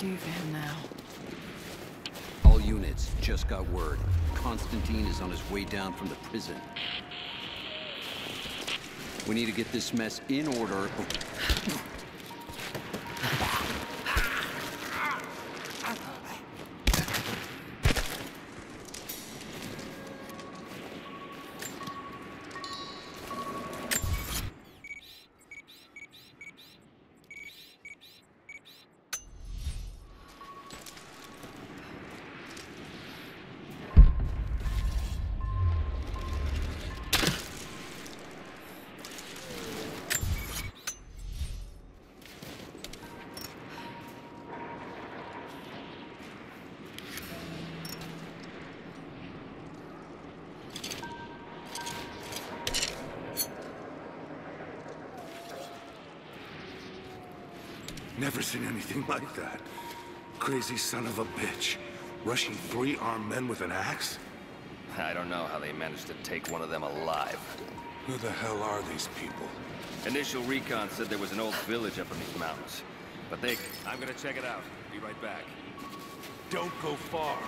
do for him now? All units just got word. Constantine is on his way down from the prison. We need to get this mess in order. Never seen anything like that. Crazy son of a bitch. Rushing three armed men with an axe? I don't know how they managed to take one of them alive. Who the hell are these people? Initial recon said there was an old village up in these mountains. But they... I'm gonna check it out. Be right back. Don't go far.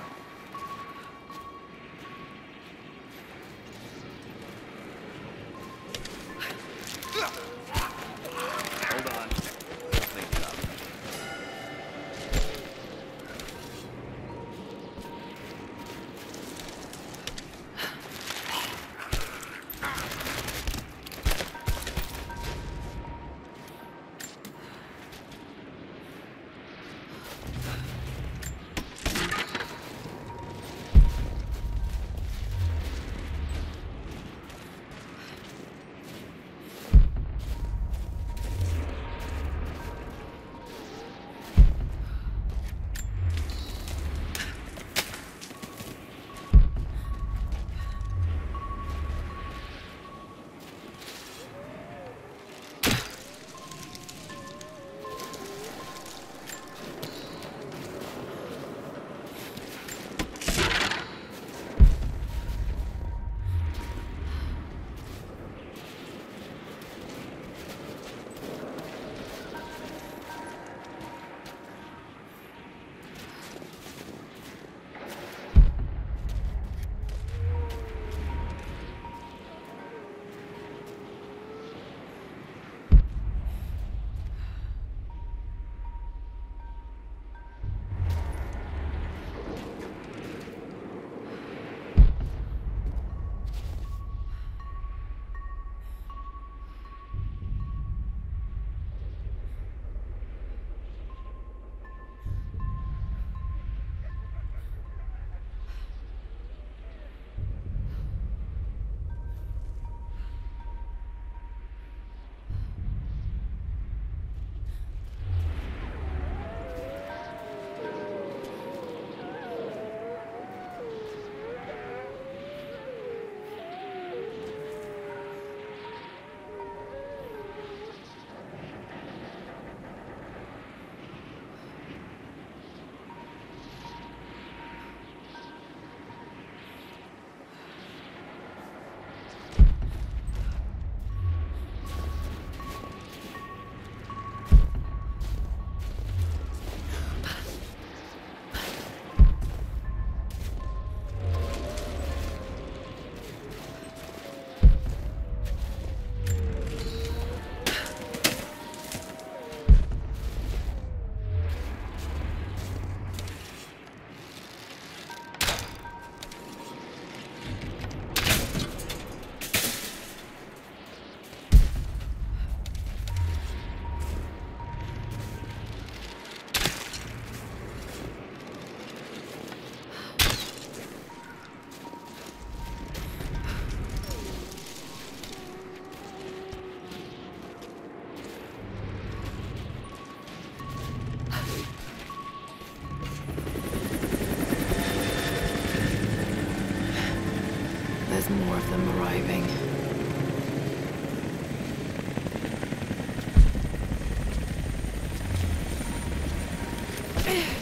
Ugh.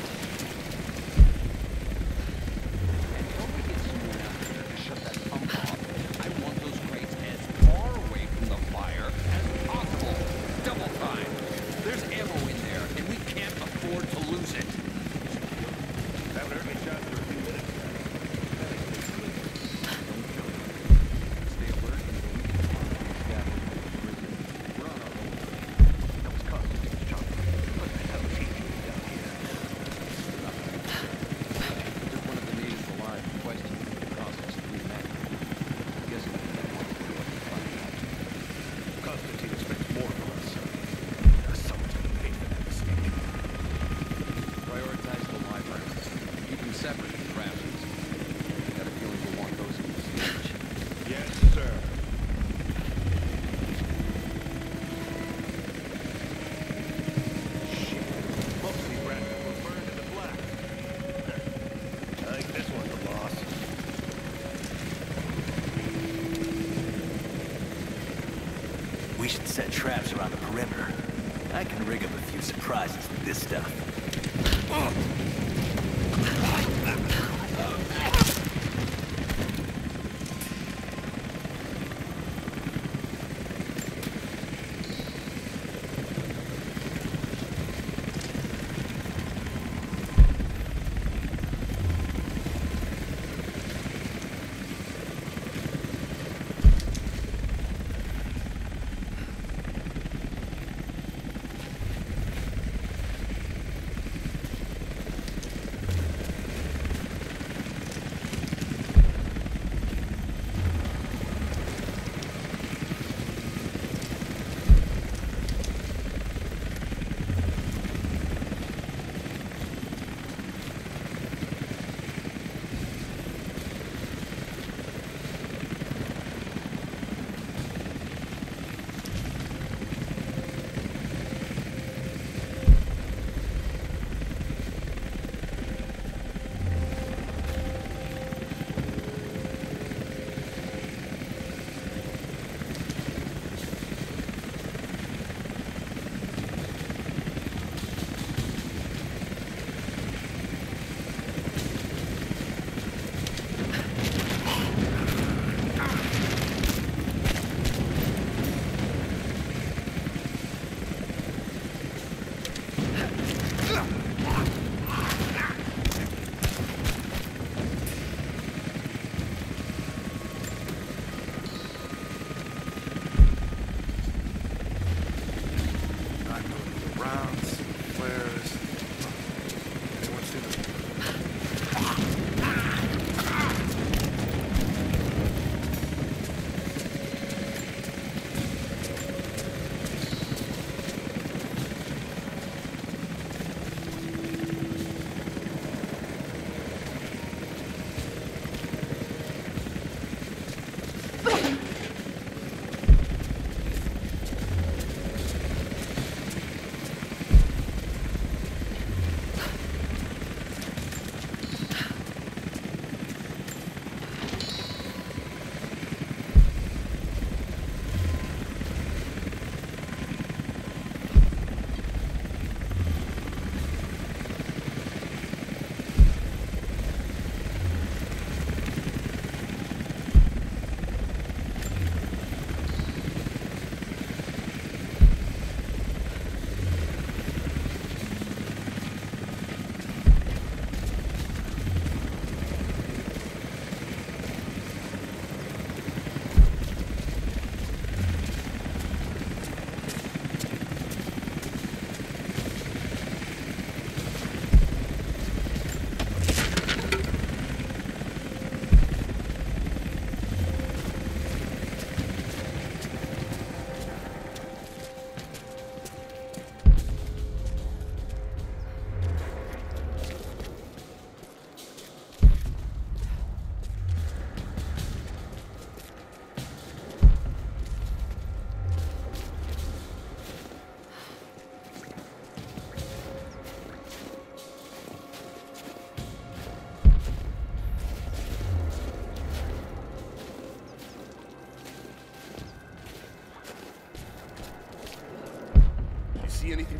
Surprises with this stuff.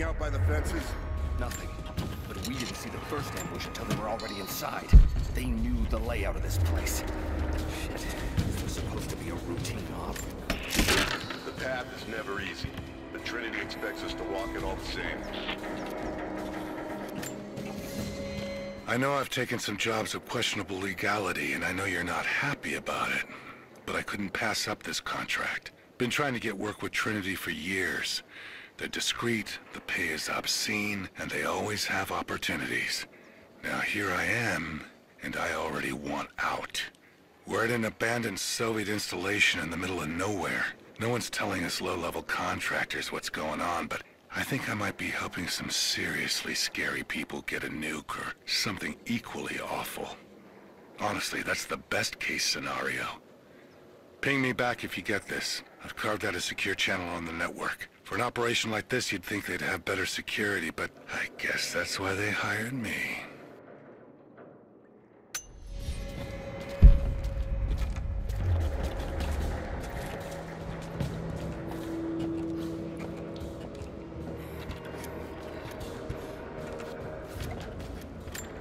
See anything out by the fences? Nothing. But we didn't see the first ambush until they were already inside. They knew the layout of this place. Shit. This was supposed to be a routine op. The path is never easy, but Trinity expects us to walk it all the same. I know I've taken some jobs of questionable legality, and I know you're not happy about it. But I couldn't pass up this contract. Been trying to get work with Trinity for years. They're discreet, the pay is obscene, and they always have opportunities. Now here I am, and I already want out. We're at an abandoned Soviet installation in the middle of nowhere. No one's telling us low-level contractors what's going on, but I think I might be helping some seriously scary people get a nuke or something equally awful. Honestly, that's the best case scenario. Ping me back if you get this. I've carved out a secure channel on the network. For an operation like this, you'd think they'd have better security, but I guess that's why they hired me.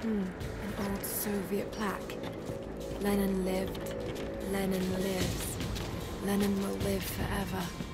Hmm, an old Soviet plaque. Lenin lived. Lenin lives. Lenin will live forever.